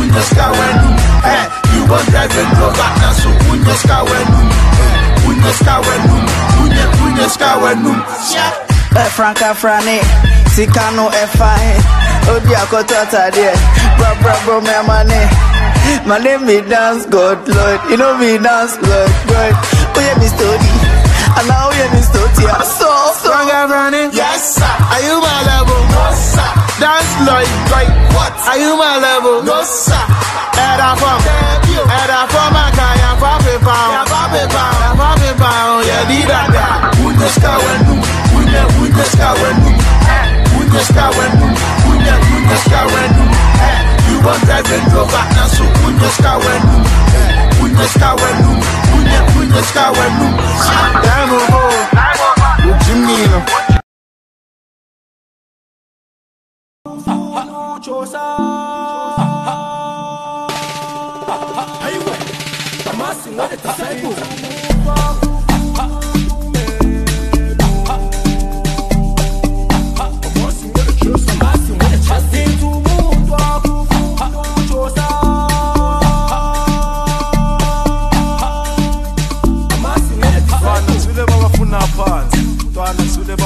unyeska wenum eh you gon drive and go back na so unyeska wenum eh unyeska wenum unye unyeska wenum ẹ franka frane sika no ẹ fain odi akoto atade bra bra bro me money my name be dance god lord you know me dance lord god oye mi story. Ana oye mi story. So so. Stronger running yes sir. Are you my level no sir dance like like what? Are you my level no sir. Era from era from akaya pape pound. Pape pound. Pape pound yeah. Di da da unyeska wenum unye unyeska wenum unyeska wenum unye unyeska wenum eh you? Gon drive and go back na so. Unyeska wenum unyeska wenum unye unyeska wenum demo 조사 아이고 다마싱 어디 다 살고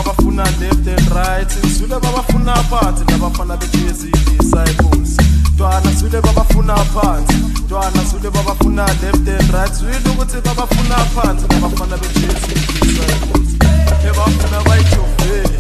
bafuna left and right sule babafuna phansi nabafana bejezi phansi. Twana zule babafuna left and right. Zule ukuthi babafuna phansi nabafana bejezi disciples Ebafuna bayijovele